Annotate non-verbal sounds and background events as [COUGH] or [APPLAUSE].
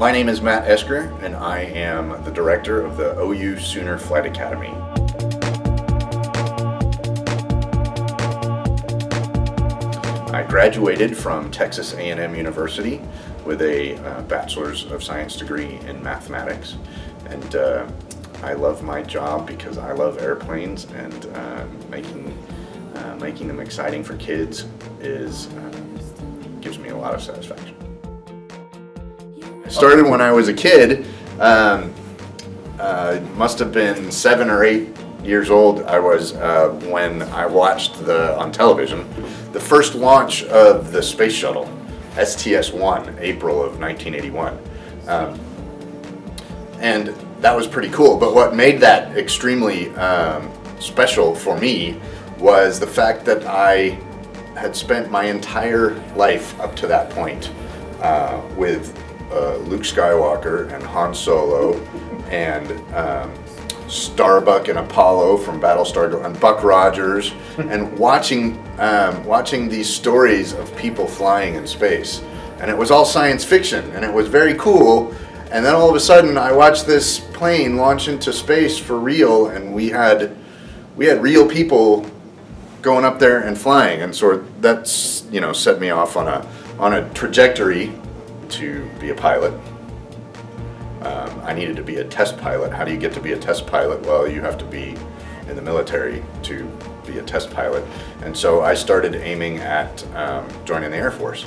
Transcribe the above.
My name is Matt Esker, and I am the director of the OU Sooner Flight Academy. I graduated from Texas A&M University with a uh, Bachelor's of Science degree in mathematics, and uh, I love my job because I love airplanes and uh, making uh, making them exciting for kids is uh, gives me a lot of satisfaction. Started when I was a kid. Um, uh, must have been seven or eight years old. I was uh, when I watched the on television the first launch of the space shuttle, STS-1, April of 1981, um, and that was pretty cool. But what made that extremely um, special for me was the fact that I had spent my entire life up to that point uh, with uh, Luke Skywalker and Han Solo and um, Starbuck and Apollo from Battlestar and Buck Rogers [LAUGHS] and watching um, watching these stories of people flying in space. And it was all science fiction and it was very cool. And then all of a sudden I watched this plane launch into space for real and we had we had real people going up there and flying. And so that's you know set me off on a on a trajectory to be a pilot um, I needed to be a test pilot. How do you get to be a test pilot? Well, you have to be in the military to be a test pilot. And so I started aiming at um, joining the Air Force.